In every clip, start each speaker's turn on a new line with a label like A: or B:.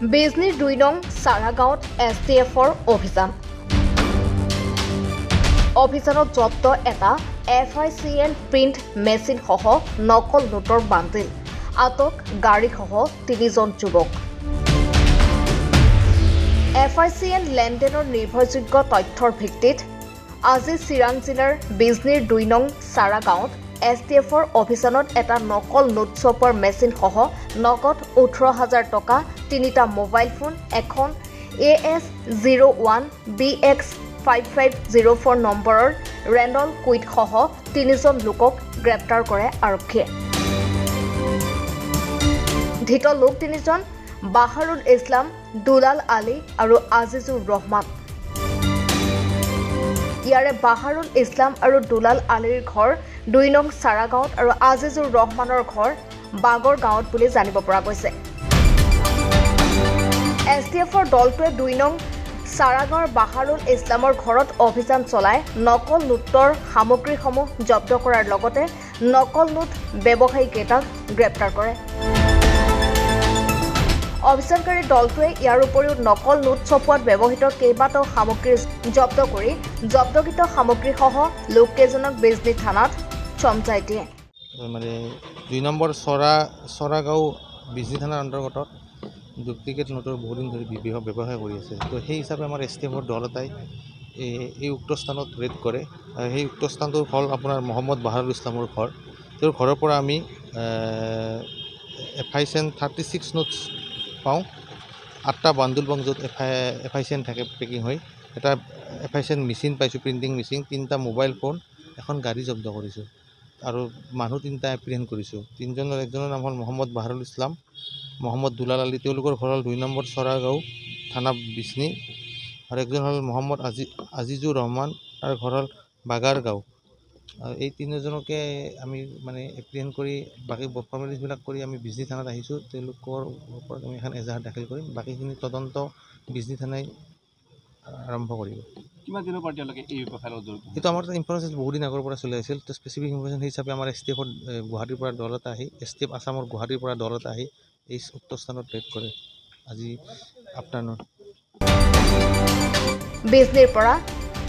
A: বিজনীৰ দুই নং চাৰাগাঁৱত এছ টি এফৰ অভিযান। অভিযানত জব্দ এটা F I C N print মেচিনসহ নকল নোটৰ বান্দিল আটক গাড়ীসহ তিনিজন যুৱক। এফ আই চি এন লেনদেনৰ নিৰ্ভৰযোগ্য তথ্যৰ ভিত্তিত আজি চিৰাং জিলাৰ বিজনীৰ দুই নং চাৰা গাঁৱত এছ টি এফৰ অভিযানত এটা নকল নোট শ্বপৰ মেচিনসহ নগদ ওঠৰ হাজাৰ টকা তিনিটা মোবাইল ফোন এখন A S zero' one B X five five zero' four নম্বৰৰ ৰেণ্ডল কুইটসহ তিনিজন লোকক গ্ৰেপ্তাৰ কৰে আৰক্ষীয়ে। ধৃত লোক তিনিজন বাহাৰুল ইছলাম দুলাল আলী আৰু আজিজুৰ ৰহমান। ইয়াৰে বাহাৰুল ইছলাম আৰু দুলাল আলীৰ ঘৰ দুই নং চাৰাগাঁৱত আৰু আজিজুৰ ৰহমানৰ ঘৰ বাগৰ গাঁৱত বুলি জানিব পৰা গৈছে। এছ ডি এফৰ দলটোৱে দুই নং চাৰাগাঁৱৰ বাহাৰুল ইছলামৰ ঘৰত অভিযান চলাই নকল নোটৰ সামগ্ৰীসমূহ জব্দ কৰাৰ লগতে নকল নোট ব্যৱসায়ীকেইটাক গ্ৰেপ্তাৰ কৰে। অভিযানকাৰী দলটোৱে ইয়াৰ উপৰিও নকল নোট ছপোৱাত ব্যৱহৃত কেইবাটাও সামগ্ৰী জব্দ কৰি জব্দকৃত সামগ্ৰীসহ লোককেইজনক বিজনী থানাত চমজাই দিয়ে।
B: মানে দুই নম্বৰ চৰা চৰাগাঁও বিজনী থানাৰ অন্তৰ্গত ডুপ্লিকেট নোটৰ বহুদিন ধৰি ব্যৱসায় কৰি আছে। তো সেই হিচাপে আমাৰ এছ টি এফৰ দল এটাই এই এই উক্ত স্থানত ৰেড কৰে। সেই উক্ত স্থানটোৰ হ'ল আপোনাৰ মহম্মদ বাহাৰুল ইছলামৰ ঘৰ। তেওঁৰ ঘৰৰ পৰা আমি F I C N thirty six notes পাওঁ। আঠটা বান্দুল পাওঁ য'ত এফ আই এফ আই চেন থাকে পেকিং হৈ। এটা এফ আই চেন মেচিন পাইছোঁ প্ৰিণ্টিং মেচিন তিনিটা মোবাইল ফোন এখন গাড়ী জব্দ কৰিছোঁ। আৰু মানুহ তিনিটা এপ্ৰিহেণ্ড কৰিছোঁ। তিনিজনৰ একজনৰ নাম হ'ল মহম্মদ বাহাৰুল ইছলাম মহম্মদ দুলাল আলী তেওঁলোকৰ ঘৰ হ'ল দুই নম্বৰ চৰাগাঁও থানা বিচনি আৰু একজন হ'ল মহম্মদ আজি আজিজুৰ ৰহমান তাৰ ঘৰ হ'ল বাগাৰগাঁও। আৰু এই তিনিজনকে আমি মানে এপ্ৰিহেণ্ড কৰি বাকী ফৰ্মেলিটিছবিলাক কৰি আমি বিজনী থানাত আহিছোঁ। তেওঁলোকৰ ওপৰত আমি এখন এজাহাৰ দাখিল কৰিম। বাকীখিনি তদন্ত বিজনী থানাই আৰম্ভ কৰিব।
C: কিমান দিনৰ পৰা তেওঁলোকে এই জড়িত?
B: এইটো আমাৰ ইনফৰমেশ্যন বহুত দিন আগৰ পৰা চলি আছিল। তো স্পেচিফিক ইনফৰমেশ্যন হিচাপে আমাৰ এছ টি এফৰ গুৱাহাটীৰ পৰা দল এটা আহি এছ টি এফ আছামৰ গুৱাহাটীৰ পৰা দল এটা আহি এই উক্ত স্থানত ৰেড কৰে। আজি আফটাৰনুন
A: বিজনীৰ পৰা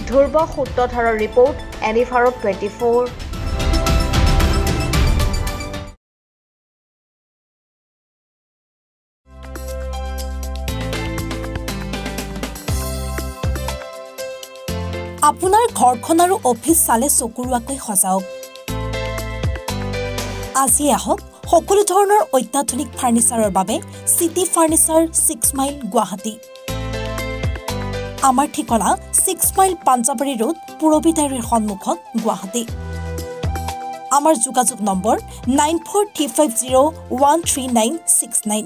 A: ধ্ৰুৱ সূত্ৰধাৰৰ ৰিপৰ্ট এনি ভাৰত টুৱেণ্টি ফ'ৰ।
D: আপোনাৰ ঘৰখন আৰু অফিচ চালে চকুৰোৱাকৈ সজাওক। আজি আহক সকলো ধৰণৰ অত্যাধুনিক ফাৰ্ণিচাৰৰ বাবে city furniture six mile Guwahati. আমাৰ ঠিকনা ছিক্স মাইল পাঞ্জাবাৰী ৰোড পুৰবিদাৰীৰ সন্মুখত গুৱাহাটী। আমাৰ যোগাযোগ number nine four three five zero' one three nine six nine